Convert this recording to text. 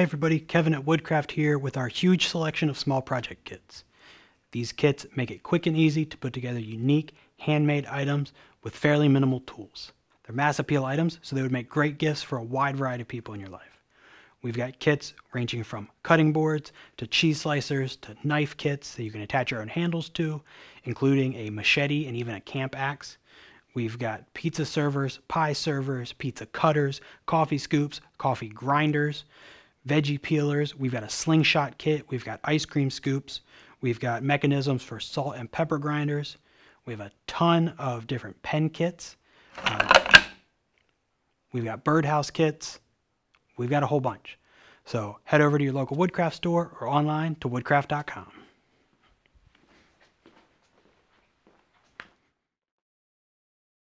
Hey everybody, Kevin at Woodcraft here with our huge selection of small project kits. These kits make it quick and easy to put together unique, handmade items with fairly minimal tools. They're mass appeal items, so they would make great gifts for a wide variety of people in your life. We've got kits ranging from cutting boards to cheese slicers to knife kits that you can attach your own handles to, including a machete and even a camp axe. We've got pizza servers, pie servers, pizza cutters, coffee scoops, coffee grinders veggie peelers. We've got a slingshot kit. We've got ice cream scoops. We've got mechanisms for salt and pepper grinders. We have a ton of different pen kits. Uh, we've got birdhouse kits. We've got a whole bunch. So head over to your local woodcraft store or online to woodcraft.com.